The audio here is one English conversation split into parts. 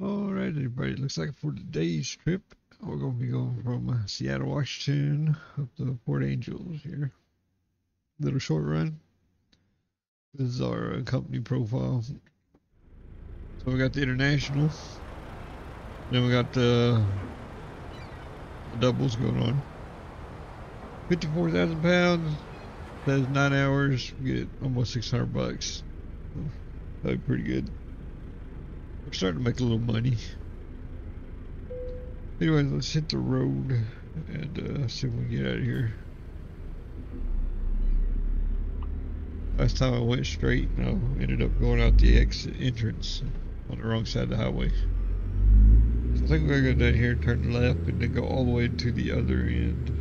Alright, everybody. Looks like for today's trip, we're going to be going from uh, Seattle, Washington up to Port Angeles here. Little short run. This is our uh, company profile. So we got the international. Then we got the, doubles going on. 54,000 pounds. Says nine hours. We get almost 600 bucks. That'd be pretty good. We're starting to make a little money. Anyway, let's hit the road and uh, see if we can get out of here. Last time I went straight, and I ended up going out the exit entrance on the wrong side of the highway. So I think we're gonna go down here, turn left, and then go all the way to the other end.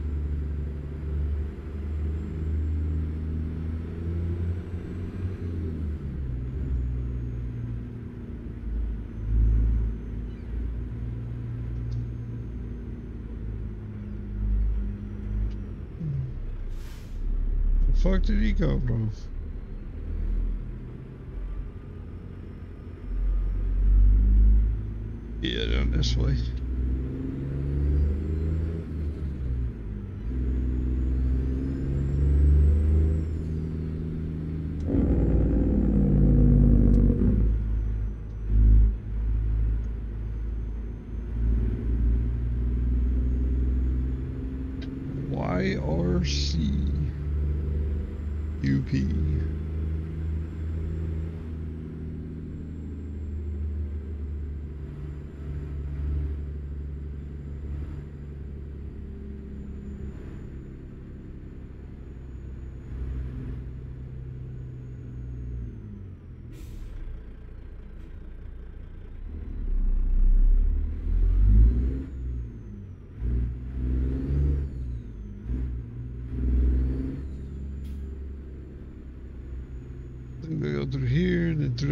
The fuck did he come from? Yeah, down this way.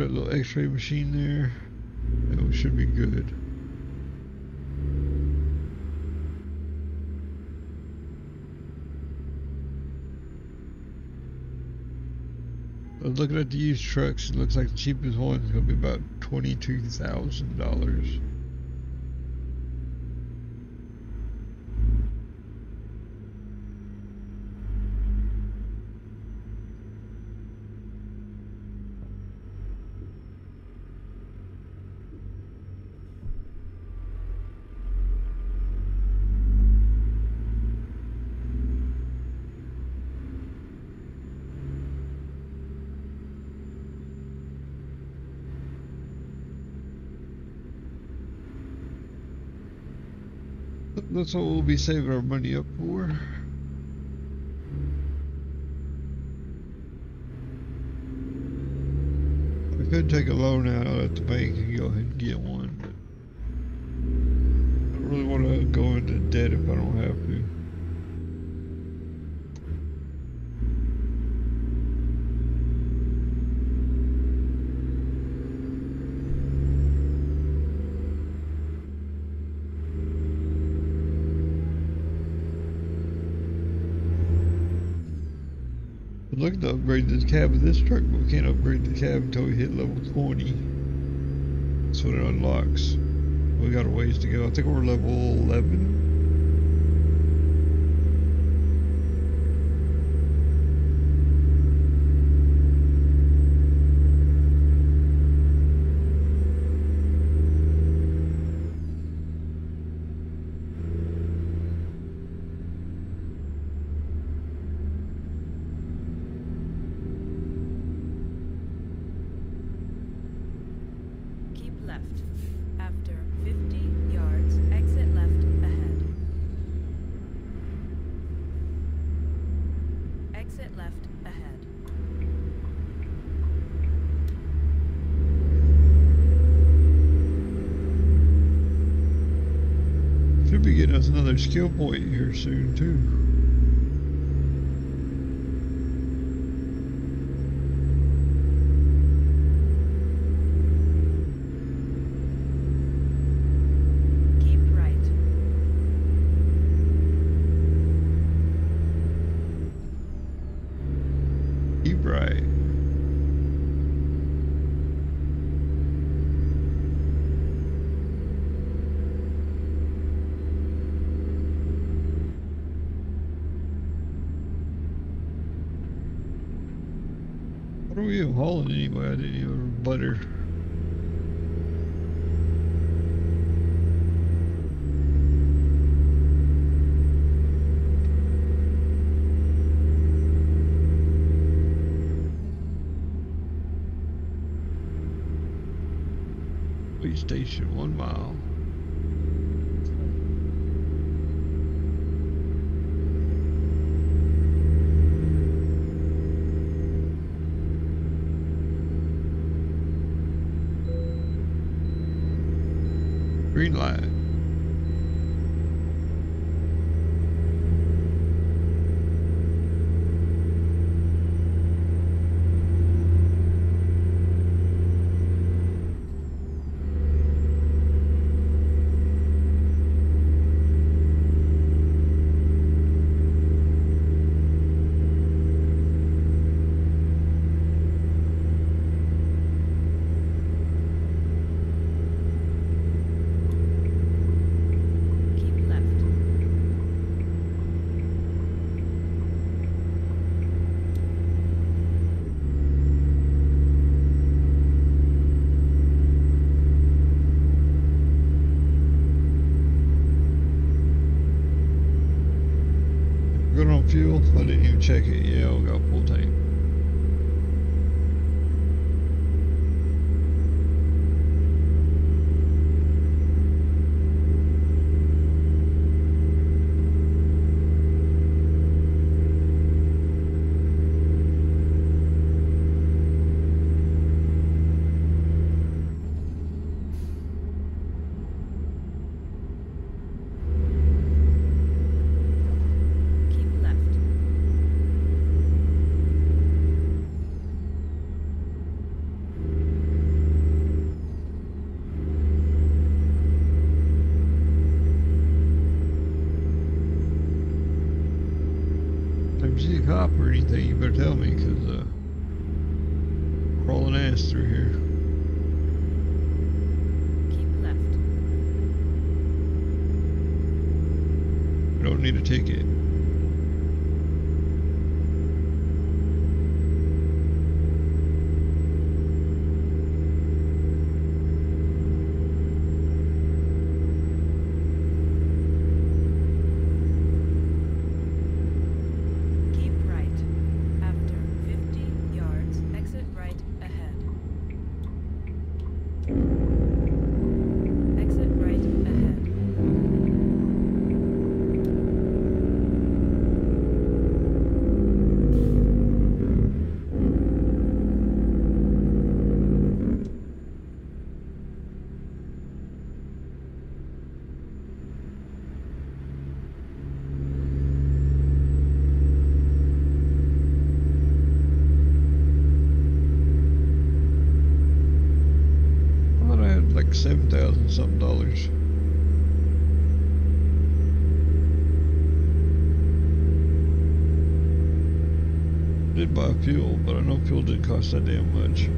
a little x-ray machine there. That should be good. I looking at the used trucks. It looks like the cheapest one is going to be about $22,000. That's what we'll be saving our money up for. I could take a loan out at the bank and go ahead and get one, but I don't really want to go into debt if I don't have to. We're looking to upgrade this cab of this truck, but we can't upgrade the cab until we hit level 20. That's when it unlocks. We got a ways to go. I think we're level 11. Keep left. After 50 yards, exit left ahead. Exit left ahead. Should be skill point here soon, too. Keep right. Keep right. are we even hauling anyway? I didn't even butter. Police station, one mile. Green light. Keep left. Good on fuel. I didn't even check it. Yeah, we got full tank. Keep left. If you see a cop or anything, you better tell me, cause uh, crawling ass through here. Keep left. We don't need a ticket. Keep right. After 50 yards, exit right ahead. Exit right ahead. I thought I had like seven thousand something dollars. Did buy fuel, but I know fuel didn't cost that damn much.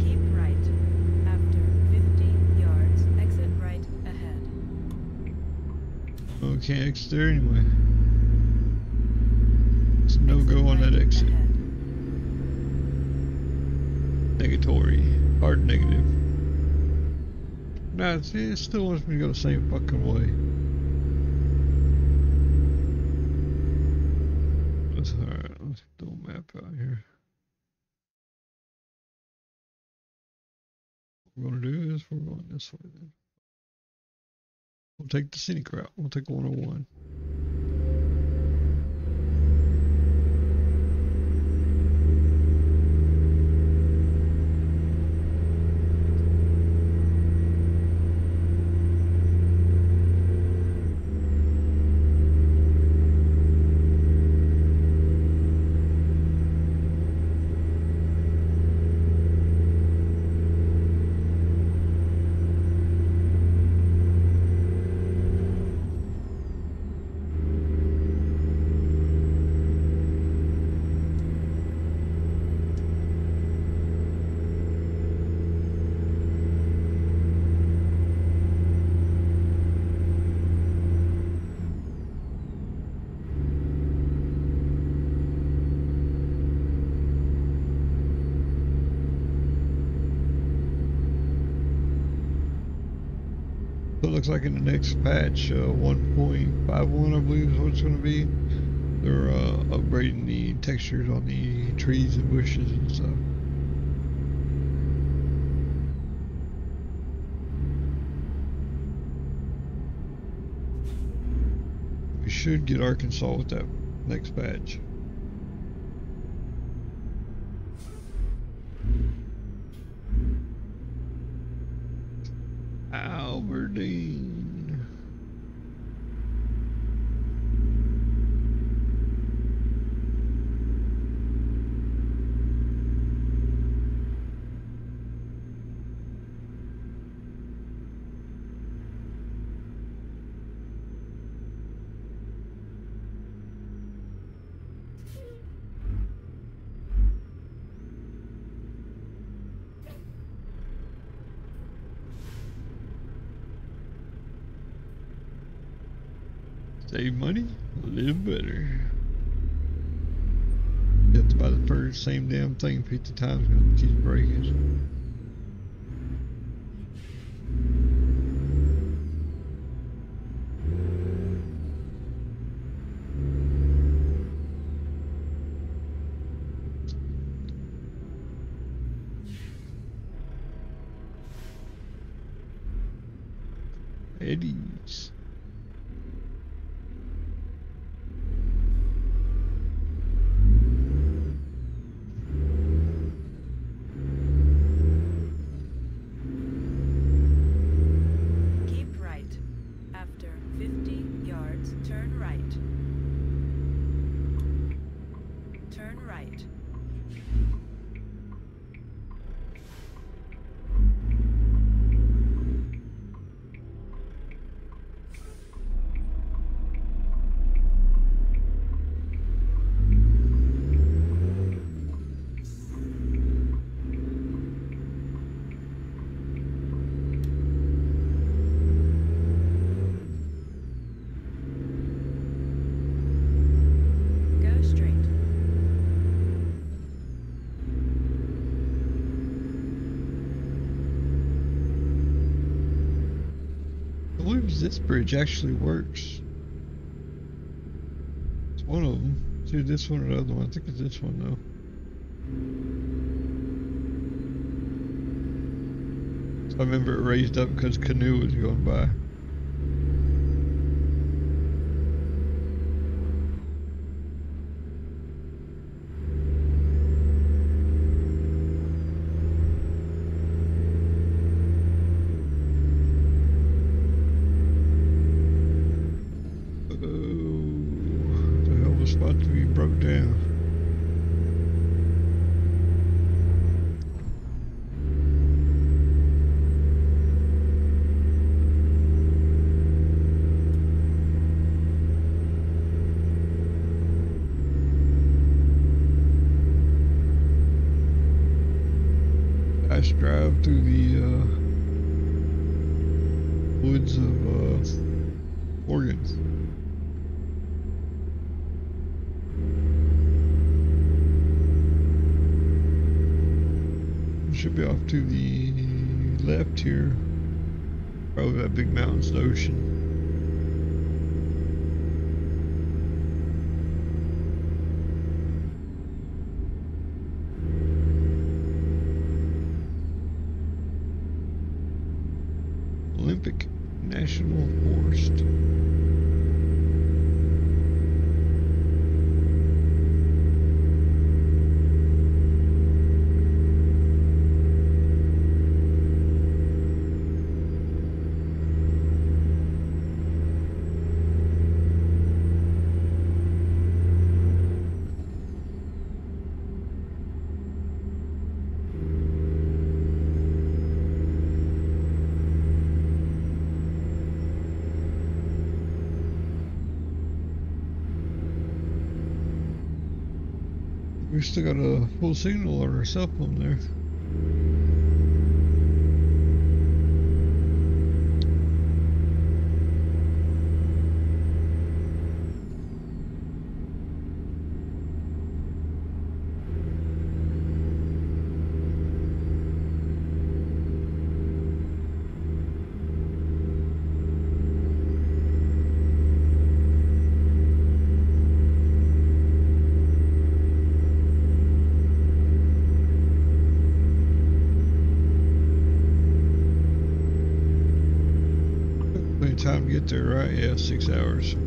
Keep right. After 50 yards, exit right ahead. We can't exit there anyway. It's no Exit go on that exit. ahead. Negatory. Hard negative. Nah, see, it still wants me to go the same fucking way. That's alright. Let's do a map out here. What we're gonna do is we're going this way then. We'll take the scenic route. We'll take 101. Looks like in the next patch, uh, 1.51, I believe is what it's going to be. They're uh, upgrading the textures on the trees and bushes and stuff. We should get Arkansas with that next patch. Save money, live better. You have to buy the first same damn thing 50 times because it keeps breaking. Eddies. Keep right. After 50 yards, turn right. Turn right. Go straight. I believe this bridge actually works. It's one of them. Either this one or the other one. I think it's this one though. I remember it raised up because canoe was going by. Oh, the hell was about to be broke down. Fast drive through the uh, woods of uh, Oregon. Should be off to the left here. Probably that big mountains to ocean. Still got a full signal on our cell phone there. Get there, right? Yeah, six hours. Okay.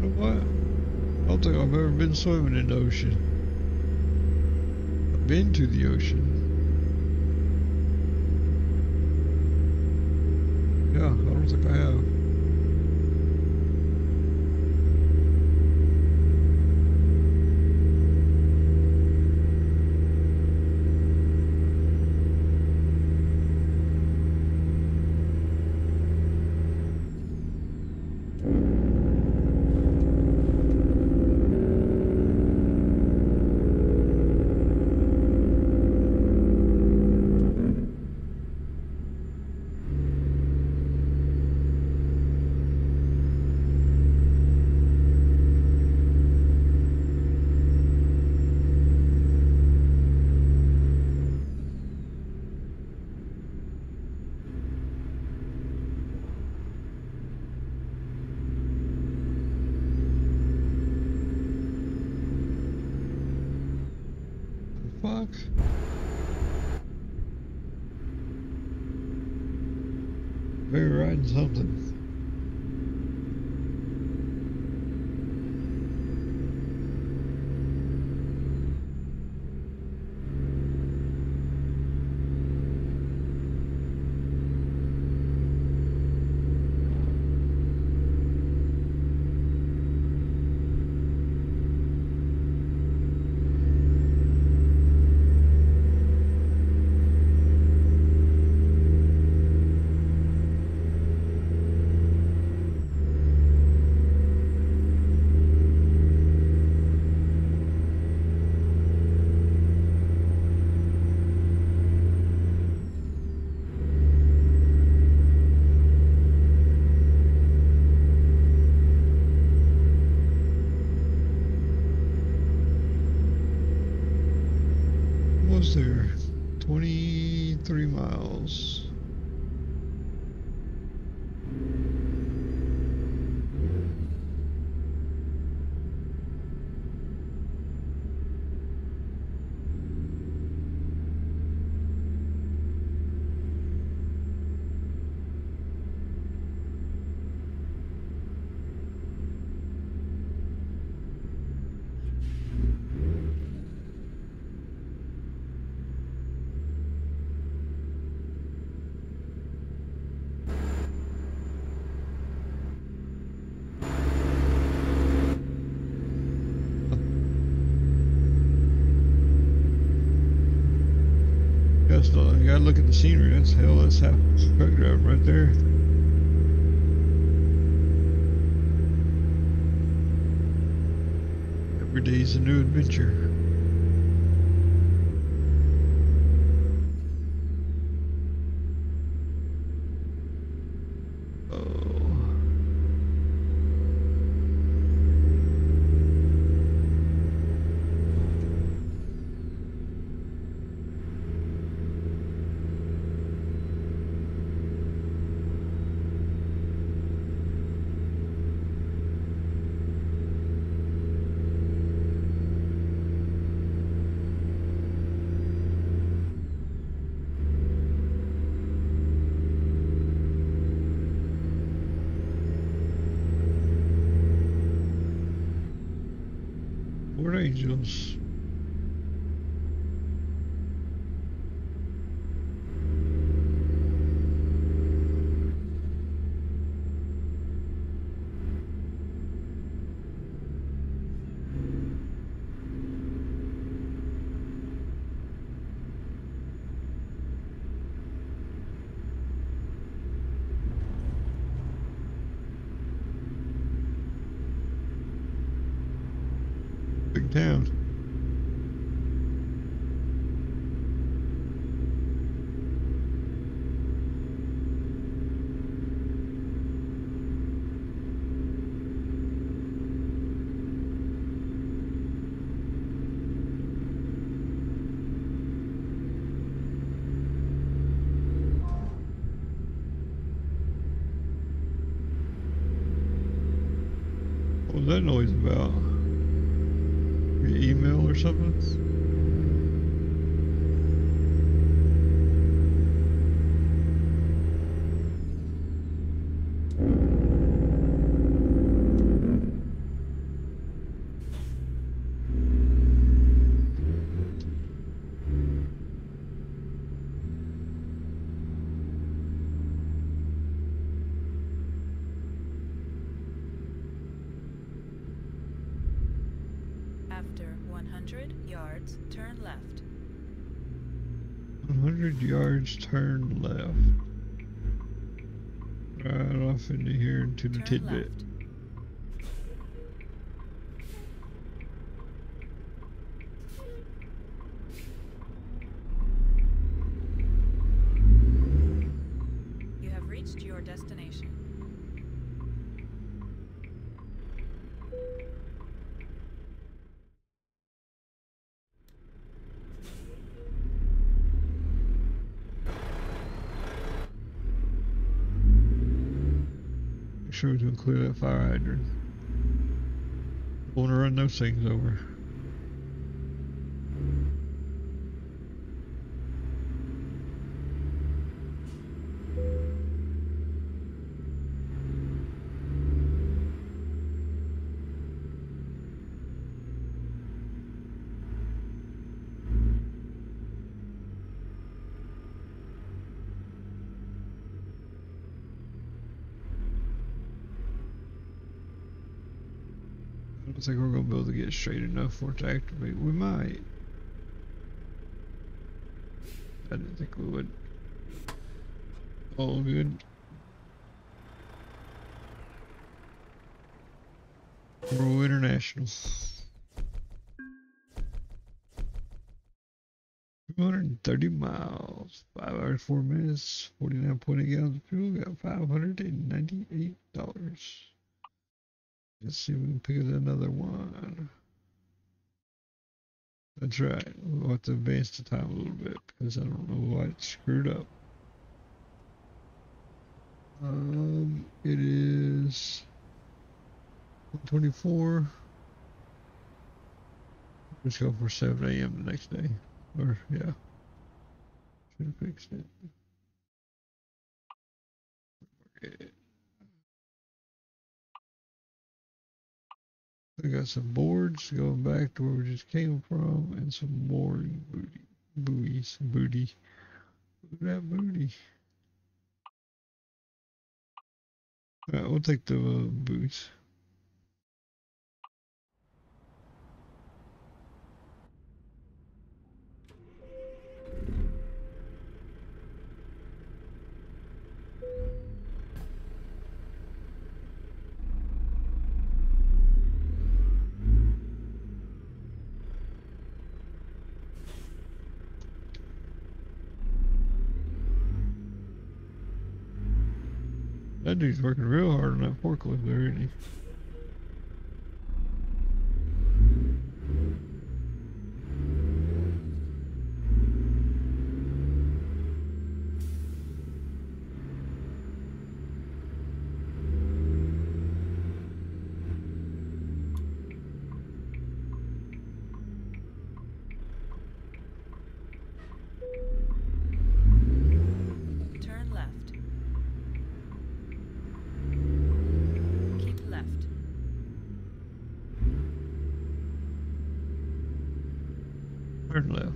You know what? I don't think I've ever been swimming in the ocean. I've been to the ocean. Yeah, I don't think I have. Gotta look at the scenery. That's hell. That's half truck driving right there. Every day's a new adventure. Big town. What was that noise about? Your email or something? After 100 yards, turn left. 100 yards, turn left. Right off into here into the tidbit. left. You have reached your destination. Make sure to clear that fire hydrant. Don't Want to run those things over. Think we're gonna be able to get straight enough for it to activate. We might. I didn't think we would. All good. Roll International. 230 miles, 5 hours, 4 minutes, 49.8 gallons of fuel, got $598. Let's see if we can pick another one. That's right. We'll have to advance the time a little bit because I don't know why it's screwed up. Um, it is 124. Let's go for 7 a.m. the next day. Or, yeah. Should have fixed it. Okay. We got some boards going back to where we just came from, and some more booty, buoys, booty. Look at that booty. Alright, we'll take the uh, buoys. Dude's working real hard on that forklift there, isn't he? Turn left. Keep left. Turn left.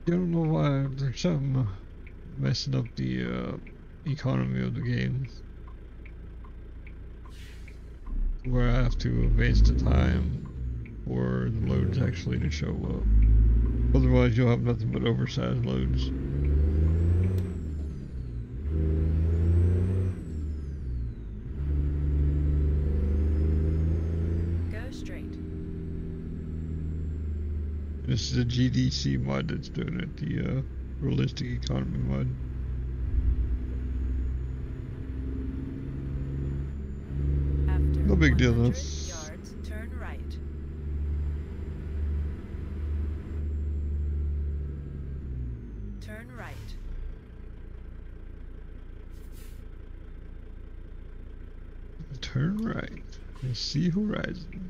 I don't know why there's something uh, messing up the uh, economy of the game. Where I have to advance the time for the loads actually to show up. Otherwise you'll have nothing but oversized loads. Go straight. This is a GDC mod that's doing it, the uh, realistic economy mod. After No big deal, though. yards, turn right. Turn right. Turn right and see horizon.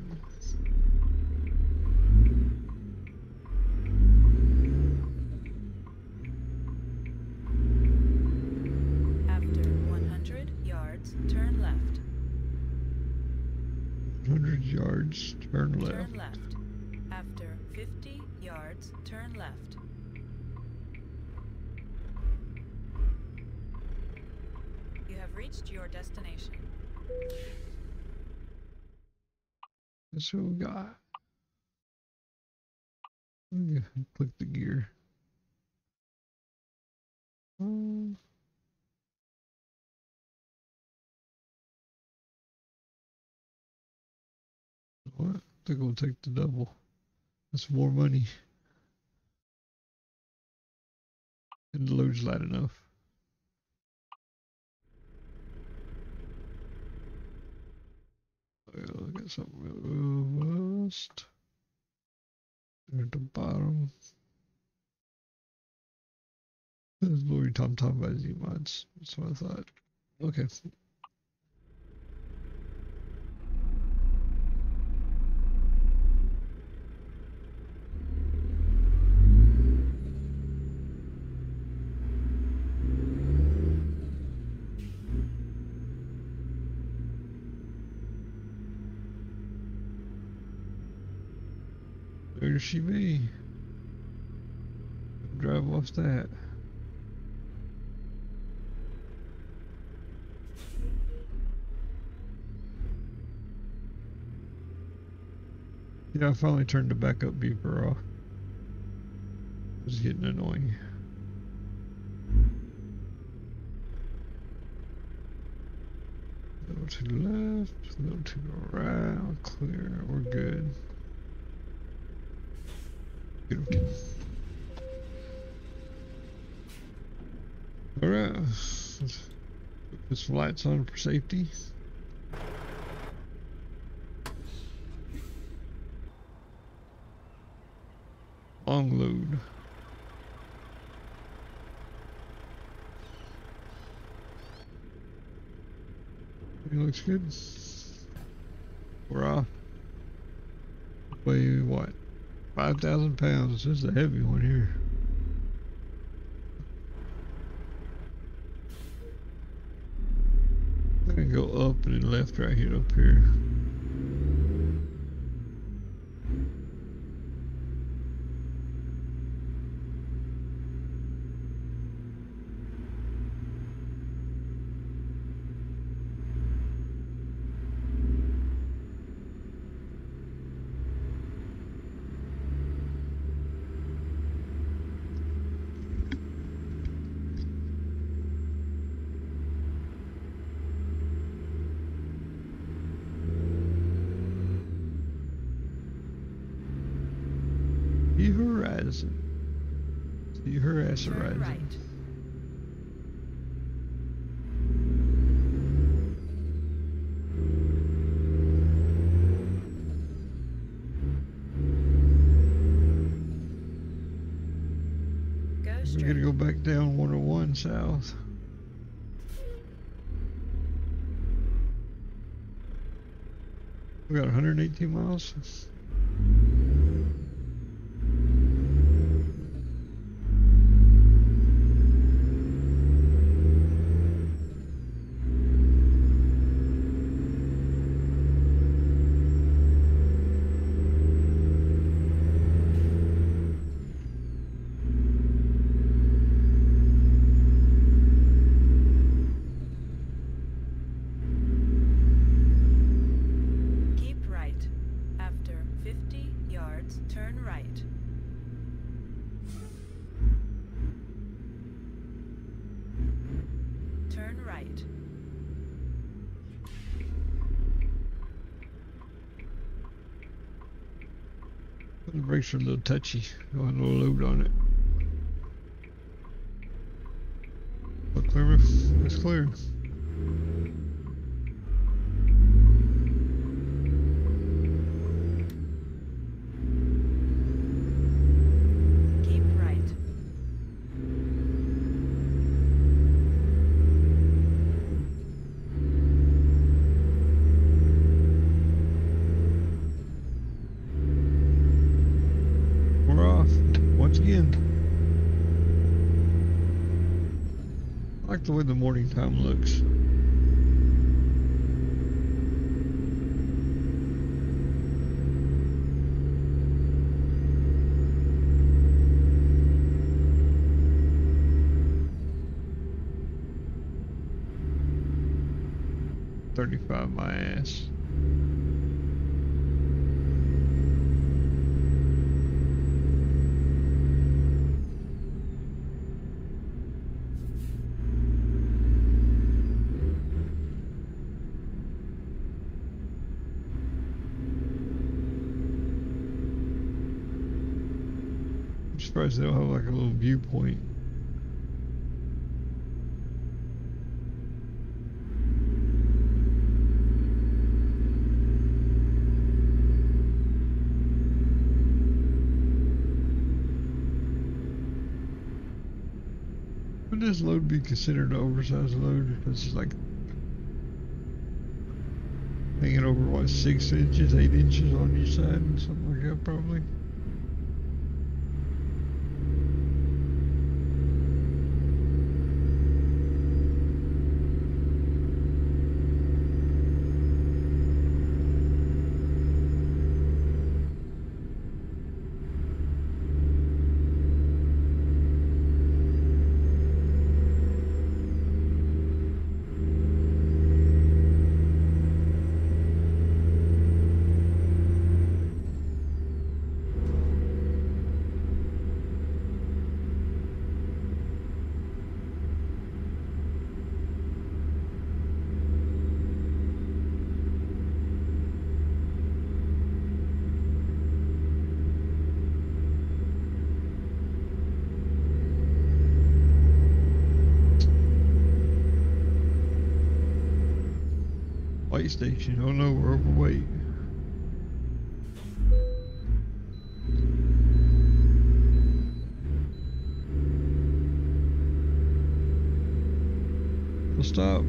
After 100 yards, turn left. 100 yards, turn left. Turn left. After 50 yards, turn left. You have reached your destination. What we got. Click the gear. Um, what? Think we'll take the double. That's more money. And the load's light enough. Yeah, I got something west. At the bottom. This is Louis Tom Tom by Z Mods. That's what I thought. Okay. She be? Drive off that. Yeah, I finally turned the backup beeper off. It was getting annoying. A Little to the left, a little to the right, clear, we're good. Good, okay. Alright. Put some lights on for safety. Long load. It looks good. We're off. Weigh what? 5,000 pounds. This is a heavy one here. I can go up and left right here up here. See horizon. See her ass Turn horizon. right. Go We're straight. gonna go back down 101 south. We got 118 miles. Turn right. The brakes are a little touchy. Go on a little load on it. But clear, it's clear. Keep right. We're off once again. I like the way the morning time looks. Thirty-five my ass. I'm they don't have like a little viewpoint. Would this load be considered an oversized load it's like hanging over what six inches, eight inches on each side, something like that probably? Light station. Oh no, we're overweight. We'll stop.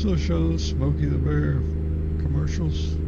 Still show Smokey the Bear commercials.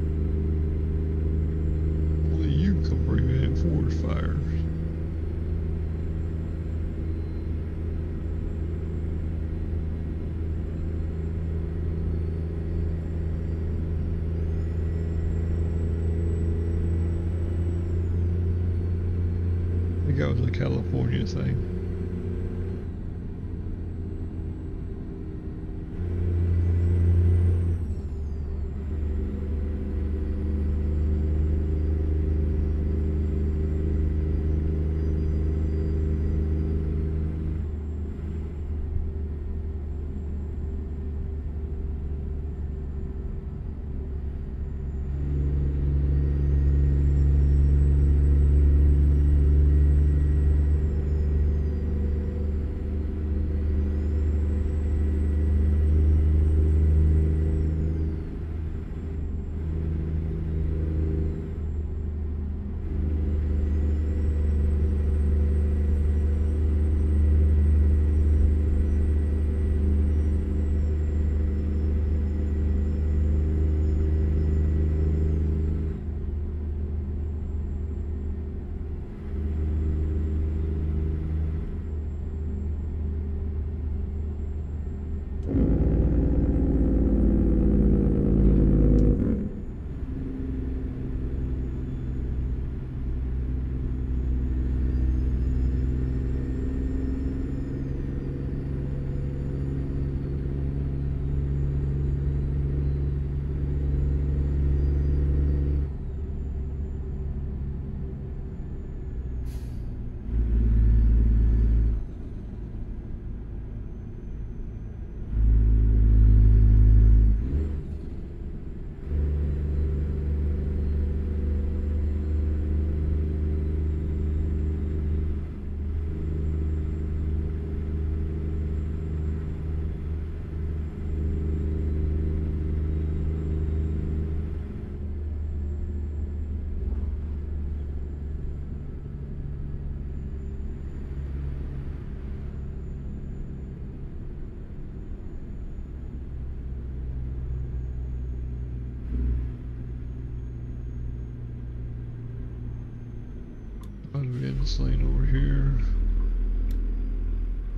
I'd in this lane over here.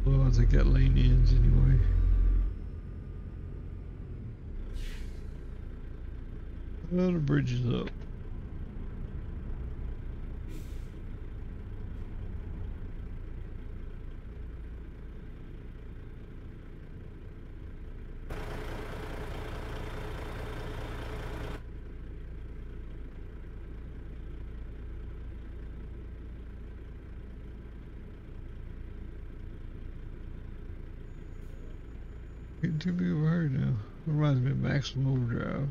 Well, I think that lane ends anyway. Well, the bridge is up. Getting too big of a hurry now. Reminds me of Maximum Overdrive.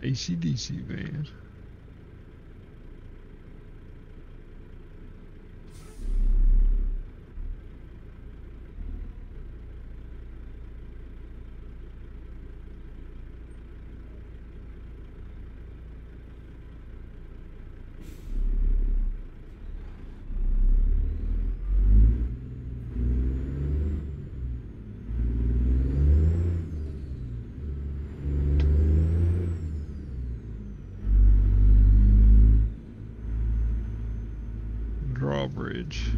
ACDC band. Drawbridge.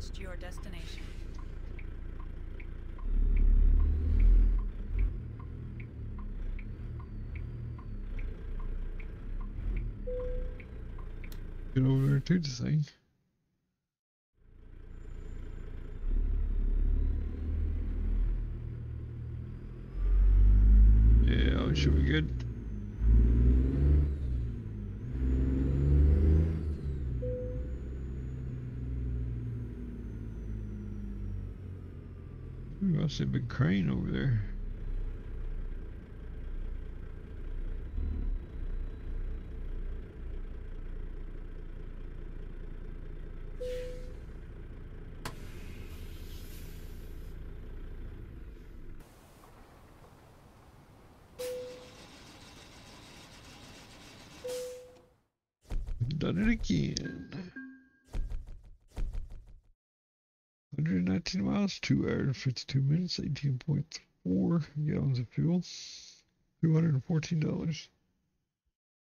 Reached your destination. Get over to the thing. Yeah, it should be good. A big crane over there. 2 hours, and 52 minutes, 18.4 gallons of fuel, $214.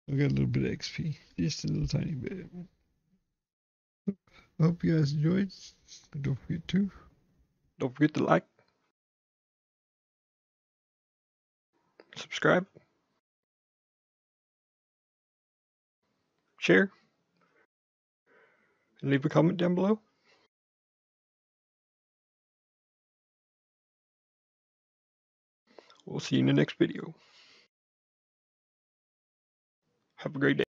I got a little bit of XP, just a little tiny bit. I hope you guys enjoyed. Don't forget to. Don't forget to like, subscribe, share, and leave a comment down below. We'll see you in the next video. Have a great day.